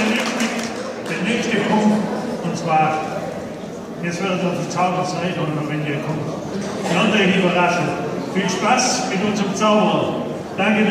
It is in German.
der nächste, der nächste Punkt, und zwar, jetzt wird auf die Zauberzeit und wenn ihr kommt, lernt euch überraschen. Viel Spaß mit unserem Zauberer. Danke.